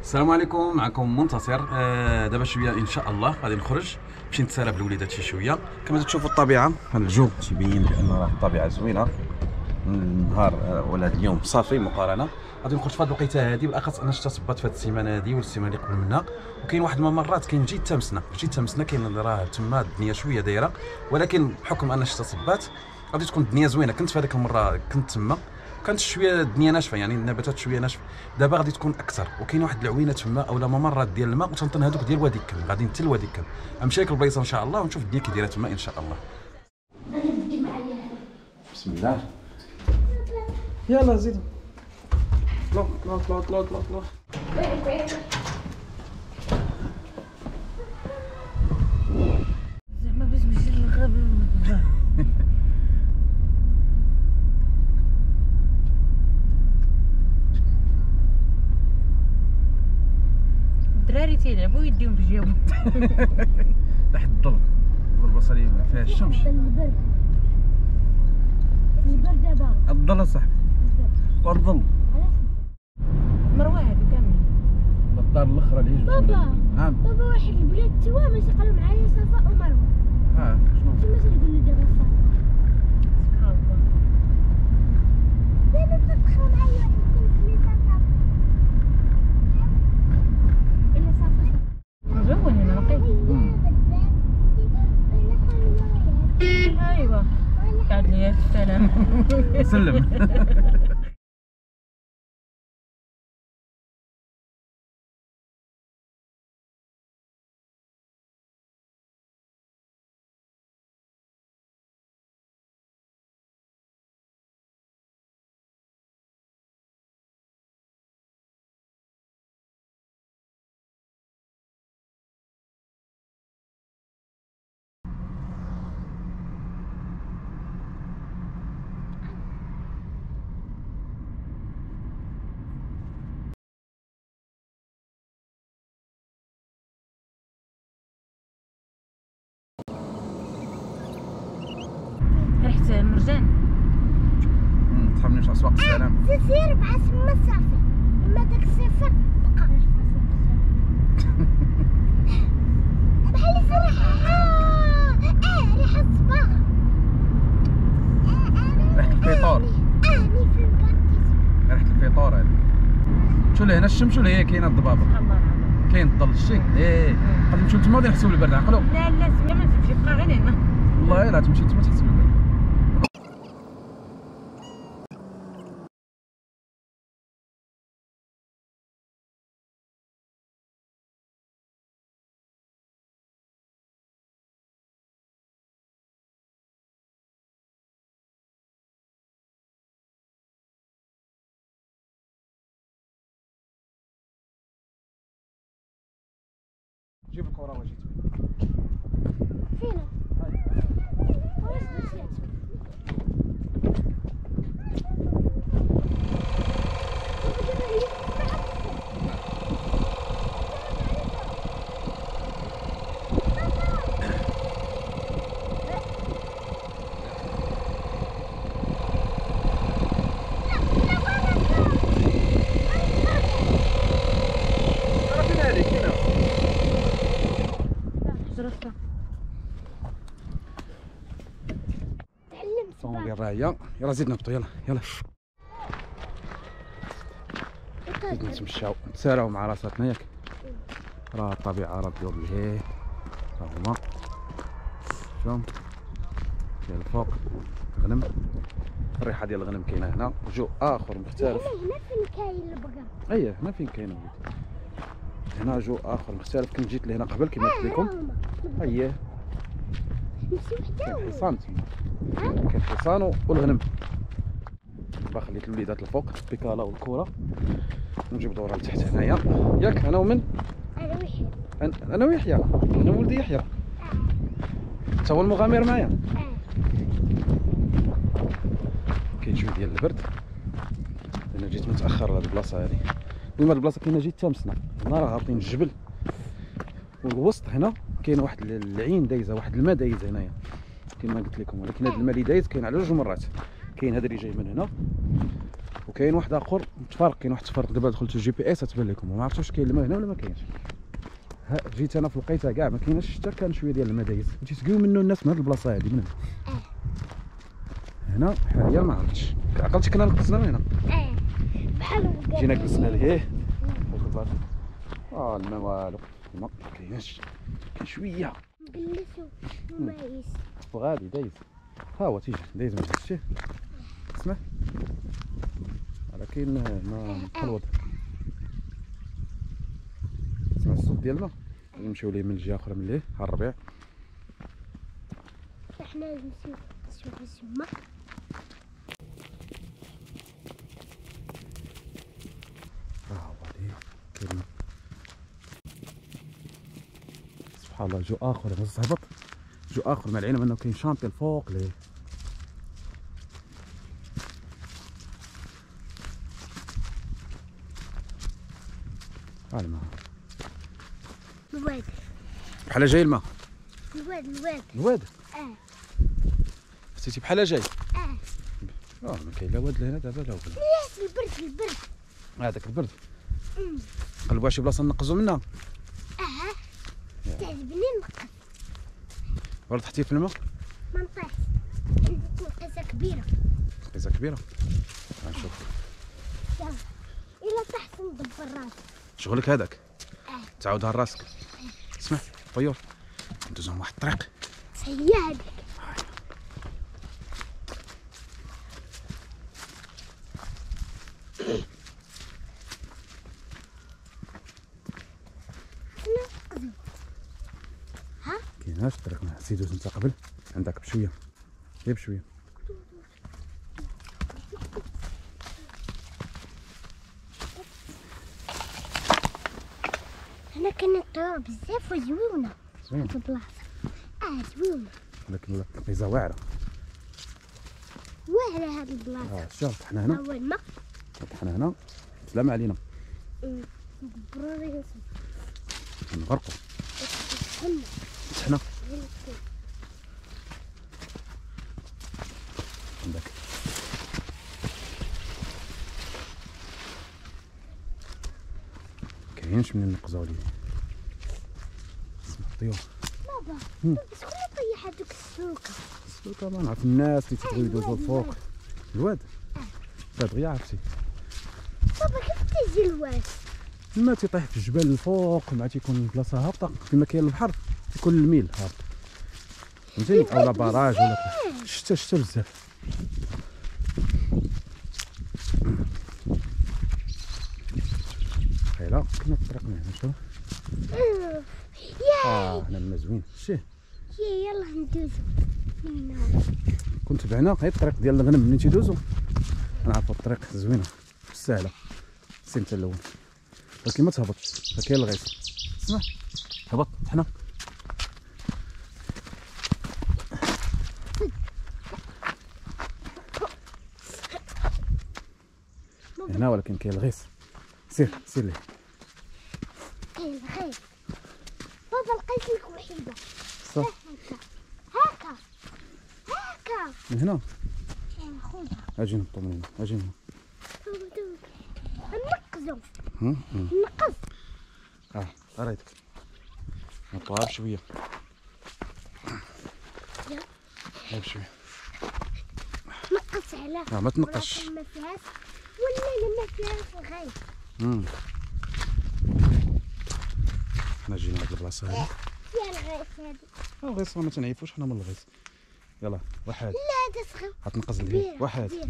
السلام عليكم معكم منتصر. آه دابا شوية إن شاء الله غادي نخرج نمشي نتسالى بالوليدات شي شوية. كما تشوفوا الطبيعة الجو تيبين بأن راه الطبيعة زوينة. النهار آه، ولا اليوم صافي مقارنة. غادي نخرج في هذه الوقيتة هذه بالأخص أنا شتا صبات في هذه السيمانة هذه والسيمانة اللي قبل منها وكاين واحد الممرات كاين جيت تمسنا. جيت تمسنا كاين راه تما الدنيا شوية دايرة. ولكن بحكم ان شتا صبات غادي تكون الدنيا زوينة. كنت في هذيك المرة كنت تما. كانت شوية الدنيا ناشفة يعني النباتات شوية ناشفة. دابا غادي تكون أكثر وكاين واحد العوينة تما اولا ممرات ديال الماء وتنطن هذوك ديال وادي الكم غادي حتى لوادي الكم غنمشي لك البلايصه إن شاء الله ونشوف الدنيا كي دايرة تما إن شاء الله. بسم الله. يلا زيد. اطلع اطلع اطلع اطلع اطلع اطلع زعما باش نمشي للغابة يديهم في جيوبهم تحت الظل. والبصري فيها الشمس البرد. البرد دابا الظل اصاحبي والظل. مروه هادو كاملين الدار الأخرى اللي جبت بابا. نعم. بابا واحد البلاد توا ما يقالوا معايا صفاء ومروه آه شنو؟ تما تيقول لي دابا صفاء سبحان الله. دابا تدخل معايا واحد يكون في صفاء الا صفاء مزون هنا نقي ايوا قعد لي السلام. سلم ريحة مرجان تحملنيش اسواق السلام تسير مع سما صافي اما داك الصفر بقى بحال صراحة آه آه ريحة الصباغ ريحة الفيطور اني في الكارتيس ريحة الفيطور هذه شو اللي هنا الشمس ولا هي كاينة الضبابه كاين الظل. شتي إيه. غادي نمشيو تما غادي نحسوا بالبرد عقلو لا لا سميه ما تمشي بقى غير هنا. والله إلا تمشي تما تحس جيب الكره وجيت فينا واش نسيت راه فين هذيك فين حجرة الصف تعلمت الطوموبيل راهي يلا زيد نهبطوا يلا يلا. زيد نتمشاو. نتساراو مع راساتنا ياك. راه الطبيعة راه تدور لهيه ها هما. شوف ديال الفوق. الغنم الريحة ديال الغنم كاينة هنا. جو آخر مختلف. هنا فين كاين البقر اييه هنا فين كاين وليدي هنا جو آخر مختلف. كنت جيت لهنا قبل كما قلت لكم. أييه. نمشي كاين وحده حصان تما. كاين حصان والغنم. دابا خليت الوليدات الفوق البيكالا والكره ونجيب دورة لتحت هنايا. ياك أنا ومن؟ أنا أن- أنا ويحيى. أنا ولدي يحيى. انت هو المغامر معايا. آه. كاين شوية ديال البرد. أنا جيت متأخر لهاد البلاصة هادي. المهم هاد البلاصة كاينة جيت تامسنا. هنا راه هابطين الجبل. والوسط هنا كاين واحد ال- العين دايزة واحد الماء دايز هنايا. كما قلت لكم. ولكن هذا اللي دايز كاين على جوج مرات. كاين هذا اللي جاي من هنا وكاين واحد آخر متفرق كاين واحد التفرق دابا دخلتو GPS تبان لكم. وما عرفتش كاين الماء هنا ولا ما كاينش. ها جيت أنا في لقيتها كاع ما كايناش حتى كان شوية ديال الماء دايز تيسقيو منه الناس من هاد البلاصة هادي من هنا. هنا حاليا ما عرفتش. عقلتي كنا نقصنا من هنا. آه بحال جينا جلسنا لهيه آه الماء والو الماء ما كاينش كاين شوية. نجلسو وغادي دايز. ها هو تيجي. دايز ما شفتيه اسمع. ولكن ما مقلوض اسمع الصوت ديال الماء غادي نمشيو ليه من الجهه أخرى من ليه ها الربيع. إحنا نمشيو الماء سبحان الله جو آخر بس هبط جو آخر مع العلم إنه كاين شانطي الفوق ليه؟ الماء الواد. بحال جاي الماء. الواد الواد. الواد؟ آه. حسيتي بحال جاي؟ آه. آه ما كاين لا واد لهنا دابا لا ولا البرد البرد. هذاك البرد. قلبوا شي بلاصة نقزوا منها آه تعجبني نقص ولا طحتي في الماء ما نطيحش عندي تنقيسه كبيرة. قيزه كبيرة. غنشوف يلا. إلا طحت ندبر راسي شغلك هذاك؟ آه تعاودها لراسك اسمع طيور. ندوزو من واحد الطريق هي هذيك نقزو كايناش سي دوز انت قبل عندك بشوية. غير بشوية؟ هنا كاين الطيور بزاف زوين في البلاصه آه زوينة. ولكن القيزه واعرة. واعرة هاد البلاصة. آه شوف طحنا هنا. أول ما. طحنا هنا. سلام علينا. نغرقوا هنا طحنا عندك كاينش منين نقزاو ليه اسمع الطيور بابا مم. شكون اللي طيح هذوك السوكة؟ السوق ما نعرف الناس اللي تبغيو يدوزوا الواد، فوق. الواد؟ الواد غير عرفتي. بابا كيف تيجي الواد؟ ما تيطيح في الجبال الفوق مع تيكون البلاصه هابطة. فيما كاين البحر تيكون الميل هابط. فهمتيني؟ اولا باراج ولا شتا شتا بزاف خيلا كنا في الطريق من هنا شوف أوه. يا آه هنا الماء زوين شتيه يا يلا ندوزو هنا بعنا غير الطريق ديال الغنم منين تيدوزو نعرفو الطريق زوينة سهلة سي انت الأول. ولكن ما تهبطش راه كاين الغيث اسمع هبط حنا. هنا ولكن كاين الغيث سير سير ليه. كاين الخير بابا لقيت لك وحيدة. صح هكا هكا هكا من هنا؟ أجي نهبطو من هنا أجي من هنا نقزو. هم؟ هم. نقز. آه قريتك نطلع بشويه. غير بشويه نقص على. آه ما تنقش. ما فيهاش. ولا ما فيهاش الغير مم. حنا جينا هاد البلاصة هادي. فيها الغير هذا آه الغيص ما تنعيفوش حنا من الغيص يلا واحد. لا غتنقز ليه كبيرة واحد. كبيرة.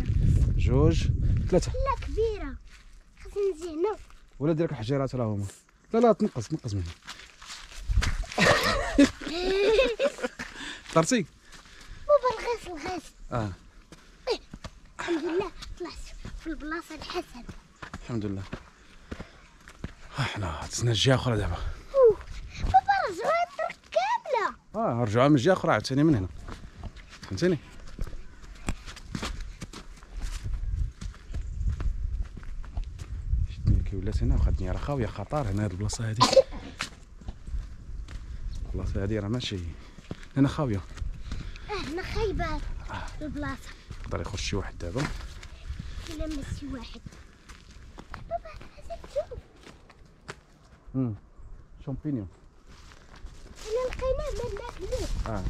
جوج ثلاثة. لا كبيرة. خاصني نزينو. ولا دير لك الحجيرات راه هما. لا لا تنقز تنقز منها. طرتي بابا الغيث الغيث آه. الحمد لله طلعت في البلاصة الحسن. الحمد لله. آه، حنا دزنا الجهة أخرى دابا. بابا رجعوا كاملة. آه رجعوا من الجهة أخرى عاوتاني من هنا. فهمتني شتني كي ولات هنا واخا الدنيا راه خاوية خطر هنا هاد البلاصة هادي. البلاصة هادي راه ماشي هنا خاوية. آه هنا خايبة البلاصة. يقدر يخرج شي واحد دابا. يلمس شي واحد. بابا شوف امم شامبينيون انا لقيناه ما ماكلوش آه.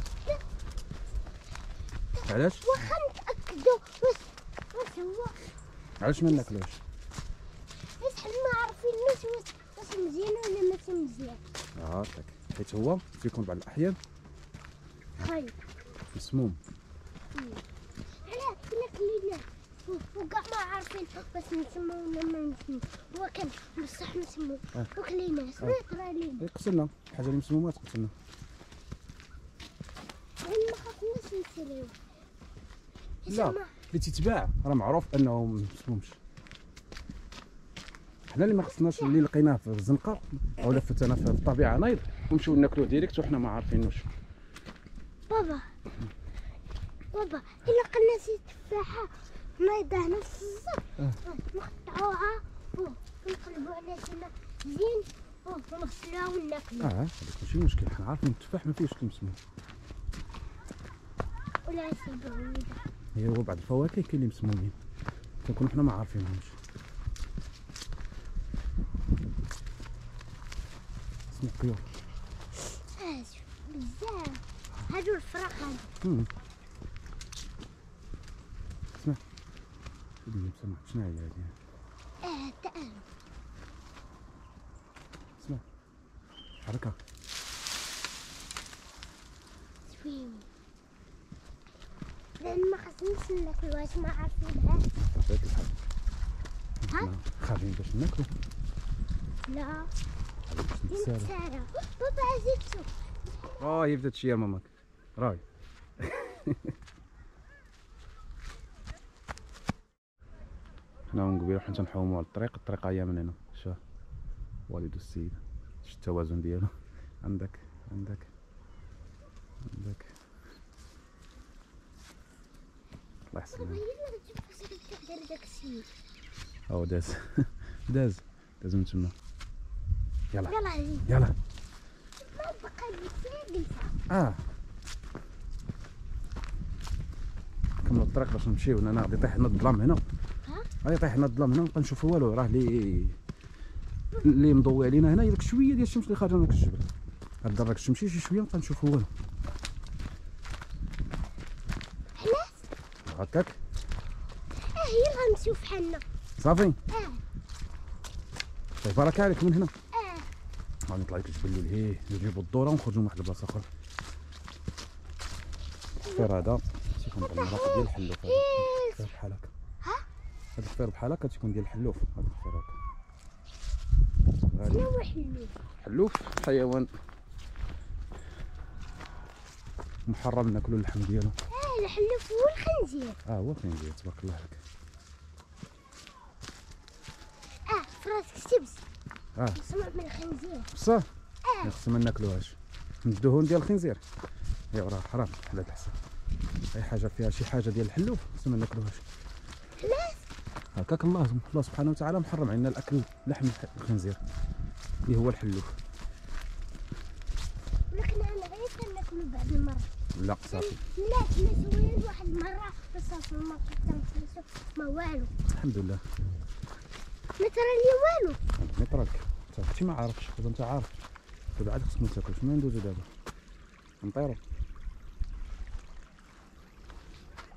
علاش؟ واخا نتاكدوا واش واش هو علاش ما ناكلوش؟ حنا ما عارفينوش واش واش مزيان ولا ماشي مزيان. آه هكاك حيت هو تيكون بعض الأحيان. خايب مسموم. علاه الا كليناه وكاع ما عارفين واش نسمو ولا ما نسمو. هو كان بصح نسمو. آه. وكليناه شنو طرا لينا إيه، قتلنا. الحاجة اللي مسمومه تقتلنا ما خافناش نساليو لا اللي تيتباع راه معروف أنه ما مسمومش حنا اللي ما خصناش اللي لقيناه في الزنقة اولا فتنا في الطبيعة نايض ونمشيو ناكلوه ديريكت وحنا ما عارفينوش بابا بابا إلا قلنا شي تفاحه نايضه هنا في الصف آه. نقطعوها ونقلبوا عليها زين. ونغسلوها وناكلوها آه هذاك ماشي مشكل حنا عارفين التفاح ما فيهش اللي مسموم ولا بعويده هي هو بعض الفواكه كاين اللي مسمومين. تنكون حنا ما عارفينهمش. قيور هاجو بزاف. هادو الفراخ هادو. اسمع. اللي سمعت شنو هي هذه آه تعالوا اسمع. حركة. زوين لأن ما خصناش ناكلو واش ما عارفينها عطيك ها؟ خارجين باش ناكلو لا. نتسارع بابا زيدتو آه هي بدات تشير ماماك راي حنا من قبيل حنا تنحوموا على الطريق. الطريق هي من هنا. شوف والد السيد شفت التوازن ديالو؟ عندك عندك عندك. الله الشيء هو داز داز. داز. من تما يلا. يلا يلا. آه. كملوا الطريق باش نمشيو. أنا غادي يطيح لنا الظلام هنا؟ غادي يطيح لنا الظلام هنا. مابقى نشوفو والو. راه اللي اللي مضوي علينا. هنا هي داك شوية ديال الشمس اللي خارجة من داك الجبل. هاد دراك الشمسي شي شوية مابقى نشوفو والو علاش هكاك آه يلا نشوف حنا. صافي؟ آه. طيب بركه عليك من هنا. آه. غادي نطلع لك الجبل الليل هيه نجيبو الدورة ونخرجوا من واحد البلاصة أخرى. الفير هذا. تيكون بعد المرافق ديال الحلوف بحال هكا ها؟ هذا الفير بحال هكا تيكون ديال الحلوف. هذا الفير هكا شنو هو حلو حلوف حيوان. محرم ناكلو اللحم ديالو. الحلوف هو الخنزير آه هو الخنزير تبارك الله عليك. آه فراسك شتبس آه. مصنوع من الخنزير. بصح آه. خصنا ما ناكلوهاش. من الدهون ديال الخنزير. ايوا راه حرام على الحساب. أي حاجة فيها شي حاجة ديال الحلوف خصنا ما ناكلوهاش. علاش هكاك الله الله سبحانه وتعالى محرم علينا الأكل لحم الخنزير. اللي هو الحلوف ولكن أنا غير كناكلو بعد المرة لا صافي. لا كنا زوين واحد المرة وصافي ما كنت ما والو. الحمد لله. ما ترى لي والو. مطرق انت كنتي ما عارفش. دابا أنت عارف دابا عاد خصنا تاكل شنو ندوزو دابا؟ نطيرو.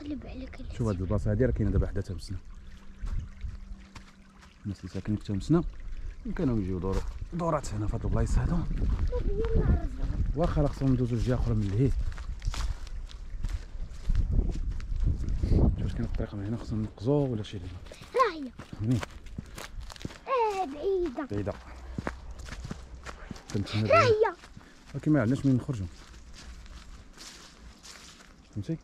قلب عليك شوف هاد البلاصة هادي راه كاينة دابا حدا تمسنا الناس اللي ساكنين في تمسنا كانوا يجيو دور دورات هنا في هاد البلايص هادو. رزق واخا راه خصنا ندوزو لجهة أخرى من الهيد شوف واش كاين من خصنا ننقزو ولا شي حاجة ها هي. منين آه بعيدة. بعيدة. كنتسنى ها هي. ولكن ما عندناش منين نخرجوا فهمتي؟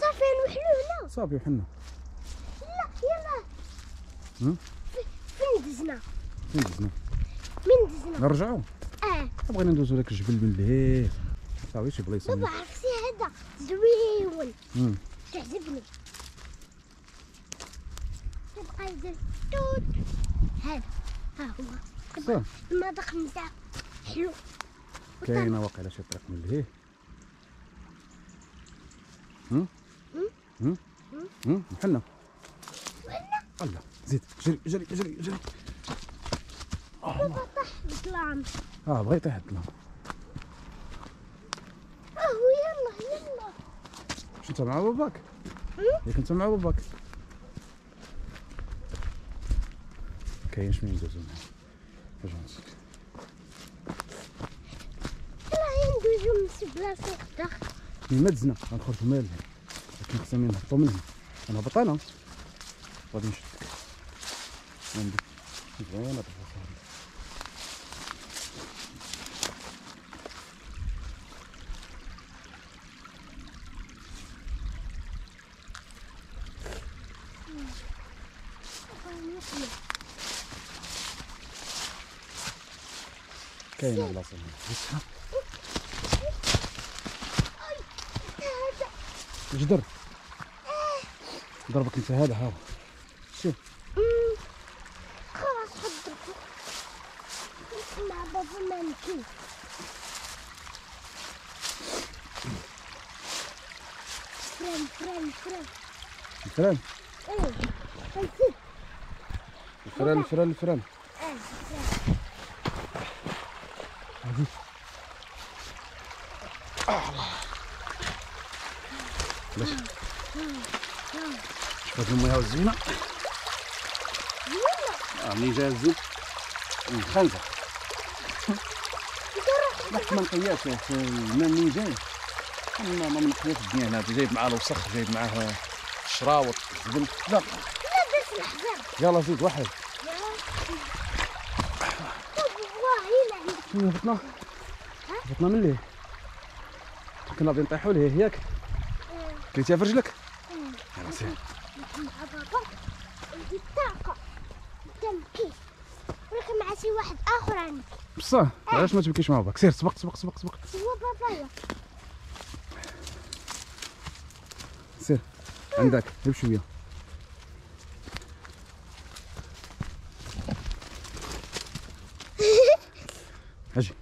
صافي نوحلو هنا. صافي وحنا. لا يلا فين دزنا؟ فين دزنا؟ من دزنا؟ نرجعوا آه. بغينا ندوزو داك الجبل من الهيد صافي شي بلايصه بابا عرفتي هذا؟ زويون. تعجبني. تبقى يدير توت هذا. ها هو. المذاق نتاع حلو. كاينة واقيلا شي طريق من الهيه هم؟ هم؟ هم؟ حنا الله. زيد. جري جري جري جري. بابا طاح الظلام. آه بغا يطيح الظلام. اهو يلا يلا. واش انت مع باباك؟ ياك انت مع باباك. كاينش من ندوزو معاه اجونسك لا يندوزو من بلاصه وحده ما دزنا غنخرجو مال لكن خصنا نهبطو من هنا أنا هبط غادي نشدك زوينه كاينة بلاصه بصحة. جدر ضربك انت هذا ها. هو. شوف. خلاص حضرتك مع بابا مالكي فرن فرن فرن. الفران إيه نسيت الفران الفران الفران إيه فرن هادي باش شوف المياه الزينه يلا آه ملي جا الزيت خانزه واحد ما نقياش الماء منين جاي ما ما نقياش الدنيا هنا جايب معاه الوسخ جايب معاه الشراوط الزبل لا لا بس الحزام يلا زيد واحد شنو هبطنا هبطنا من ليه كنا غادي نطيحوا ليه ياك كليتيها في رجلك يلا سير مع بابا عندي الطاقة تمكي ولكن مع شي واحد آخر عندي بصح علاش ما تبكيش مع باباك؟ سير سبق سبق سبق سبق. هو بابايا. سير عندك غير شوية أجي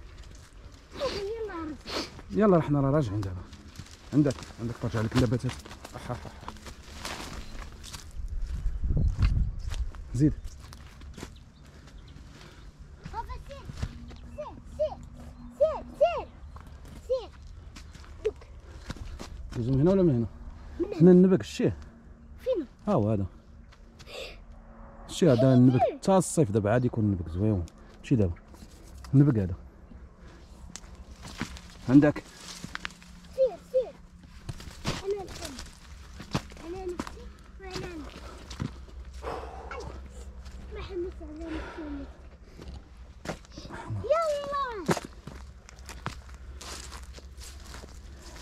يلا. رحنا راه راجعين دابا عندك عندك ترجع لك النباتات أح أح أح. زيد بابا سير سير سير سير سير سير دوك دوزو من هنا ولا من هنا هنا النبك الشيه فين ها هو هذا. الشيه هذا النبك تا الصيف دابا عادي يكون النبك زويون ماشي دابا. النبك هذا. عندك؟ سير سير. أنا نحب. أنا نفسي وأنا نفسي ما حمس على نفسي. يلا.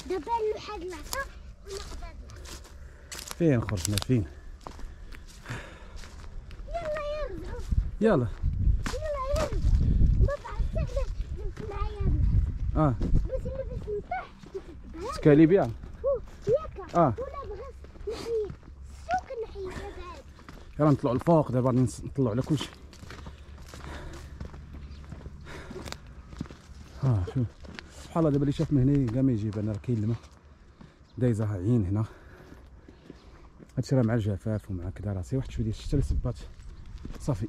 دابا نلحق العصا ونقبض فين خرجنا فين؟ يلا. يلا يلا نمشي معايا آه. ياك آه. ولا بغيت نحيي يلا نطلعوا الفوق دابا نطلعوا على كلشي. ها شوف. سبحان الله دابا اللي شاف من هنا كاع ما يجيب أنا راه كاين الماء. دايزة عين هنا. هادشي راه مع الجفاف ومع كذا راه سي واحد شوية ديال الشتا اللي صبات صافي.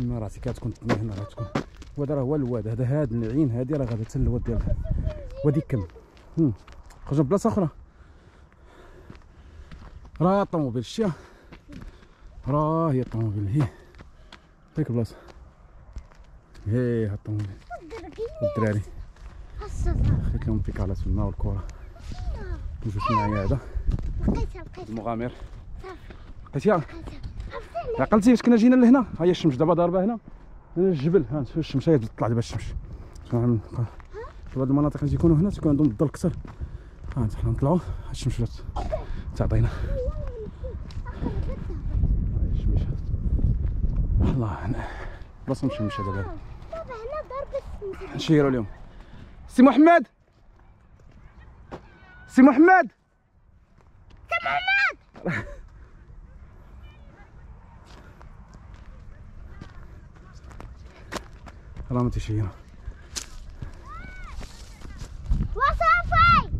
ما راسي كتكون تما هنا راه تكون. وهذا راه هو الواد هذا هاد العين هادي راه غادا حتى الواد ديالها. وادي كم. خرجنا بلاصة أخرى. راه الطوموبيل شتيها راه هي الطوموبيل هي. ديك البلاصه هي ها الطوموبيل. والدراري الصغار خديت لهم بيكالات في الماء والكره نجوش معايا هذا. المغامر. صافي لقيتيها عقلتي فاش كنا جينا لهنا. ها هي الشمس دابا ضاربة هنا. هنا الجبل. ها انت الشمس هي تطلع دابا الشمس. في هاد المناطق اللي تيكونوا هنا تيكون عندهم الظل كثر ها انت حنا نطلعوا الشمس جات. تعطينا الله هنا. بلاصة مشمشة دابا. بابا هنا ضرب السمسم. نشيروا اليوم. سي محمد! سي محمد. راه ما تيشيروا وصافي!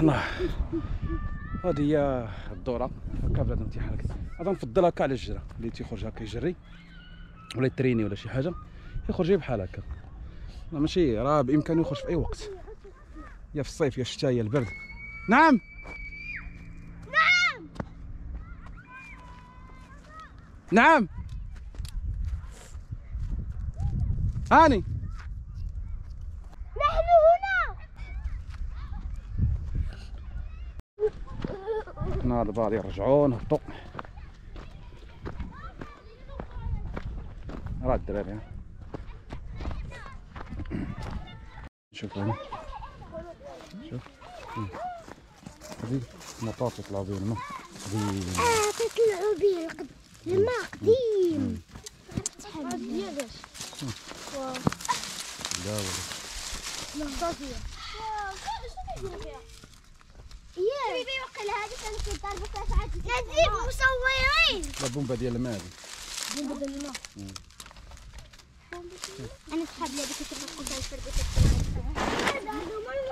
الله. هذه هي الدورة. هكا بلاد الامتحان هذا نفضل هكا على الجره اللي تيخرج هكا يجري. ولا يتريني ولا شي حاجة يخرج بحال هكا. ماشي راه بإمكانه يخرج في أي وقت. يا في الصيف يا الشتاء يا البرد. نعم. نعم. هاني. نحن هنا. هنا البعض يرجعوا نهبطوا راه الدراري. شوف هنا شوف. هذي مطار تطلعوا بيه الماء آه تطلعوا به الماء قديم لا ولا مغطاسية يا بيبي وقل هذه لا بومبا ديال الماء أنا كتب قدام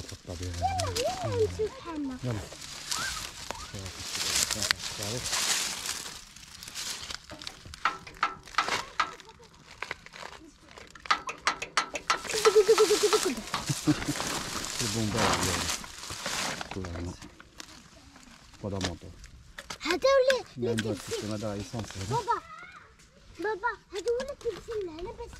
في الطبيعة يلا نشوف حالنا يلا. كل الماء هذا ولا بابا بابا هذا ولا تمثيل هنا بس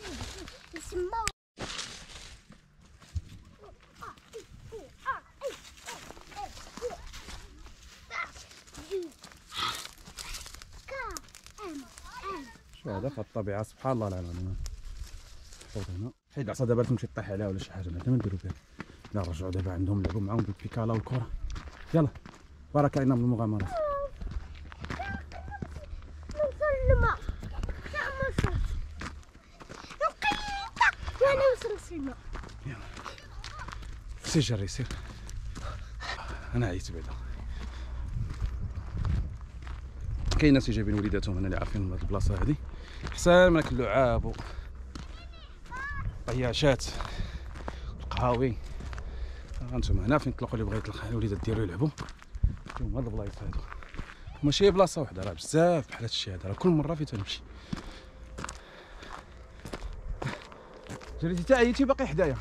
هذا في الطبيعة سبحان الله العظيم حوض هنا. حيد العصا دابا تمشي طيح عليها ولا شي حاجة ما ما نديرو فيها لا رجعوا دابا عندهم لعبوا معاهم بالبيكالا والكرة يلا بارك علينا من المغامرات سير جري سير. أنا عييت بعدا. كاين ناس جايبين وليداتهم هنا اللي عارفين من هاد البلاصة هادي. احسن من اللعاب. و طياشات. القهاوي. هانتوما هنا فين تلقوا اللي يطلق الوليدات ديالو يلعبوا؟ هما هاد البلايص هادو. ماشي بلاصة وحدة راه بزاف بحال هادشي هذا. راه كل مرة فين تنمشي. جريتي تا عييتي باقي حدايا؟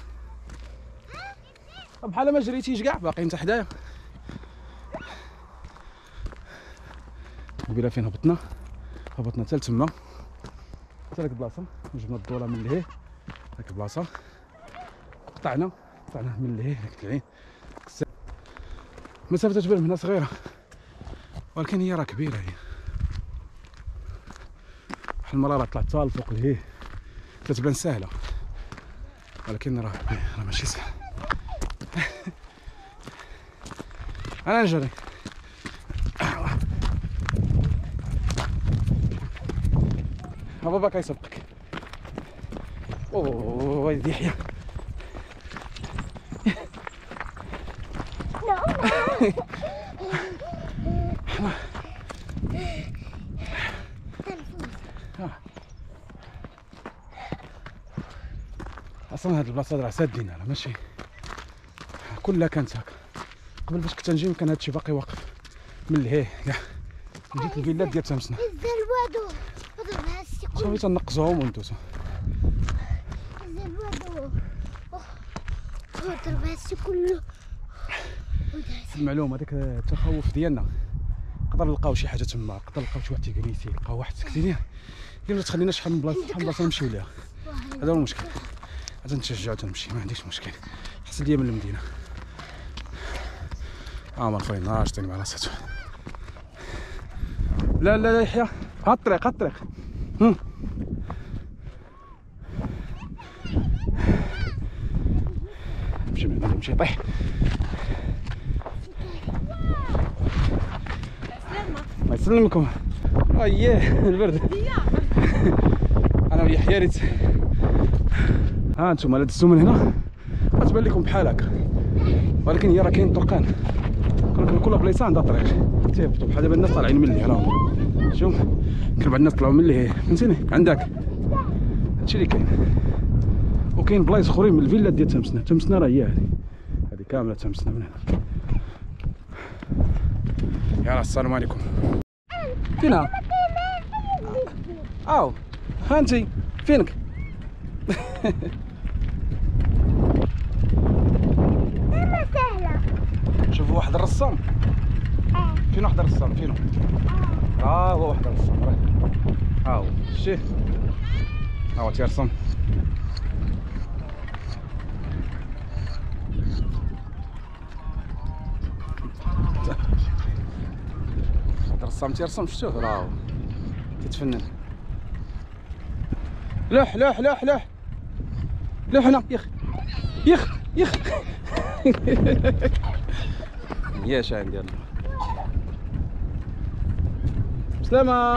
بحال ما جريتيش كاع باقي أنت حدايا؟ قبيله فين هبطنا؟ هبطنا حتى لتما حتى لك البلاصه وجبنا الدورة من لهيه. هاك البلاصه قطعنا. قطعنا من لهيه. هاك العين المسافه من هنا صغيرة. ولكن هي راه كبيرة هي. واحد المره راه طلعت حتى الفوق لهيه. تتبان سهلة. ولكن راه راه ماشي سهل. أنا نجري. بابا كيسبقك أوه وليدي يحيى. أصلا هاد البلاصة راه سادين راه ماشي. كلها كانت هكا. قبل باش كنت نجي كان هادشي باقي واقف. من لهيه كاع جيت الفيلات ديال تمسنا إذا الوادو هذا الهاسي كله صافي تنقصهم الهاسي كله المعلومة هذاك التخوف ديالنا. نقدر نلقاو شي حاجة تما نقدر نلقاو شي واحد تيجليسي نلقاو واحد سكتينيه اللي تخلينا شحال من بلاصة شحال من بلاصة نمشيو ليها. هذا هو المشكل. غادي نتشجعو تنمشي ما عنديش مشكل. احسن ليا من المدينة. آه ما فايناش تاني مع راساتو لا لا لا يحيى. ها الطريق ها الطريق. هم. مشي من هنا مشي طيح الله يسلمكم اييه البرد أنا ويحيى ريت ها أنتم لا دزتو من هنا غتبان لكم بحال هكا ولكن هي راه كاين طرقان كل بلايصه عندها طريق تيهبطوا بحال دابا الناس طالعين من اللي هنا شوف كاين بعض الناس طلعوا من اللي فهمتيني عندك. هادشي اللي كاين. وكاين بلايص أخرين من الفيلا ديال تمسنا. تمسنا راه هي هذه هذه كاملة تمسنا من هنا. يلا السلام عليكم. فينها؟ أو ها أنتي. فينك؟ ما سهلة. شوفوا واحد الرسام. آه. فين واحد الرسام؟ فينو؟ ها هو واحد الرسام راه ها هو شتيه ها هو تيرسم الرسام تيرسم شفتوه؟ راه هو تيتفنن لوح لوح لوح لوح. لوح هنا. يخ يخ يخ. يا شاهد ديالنا. Slema!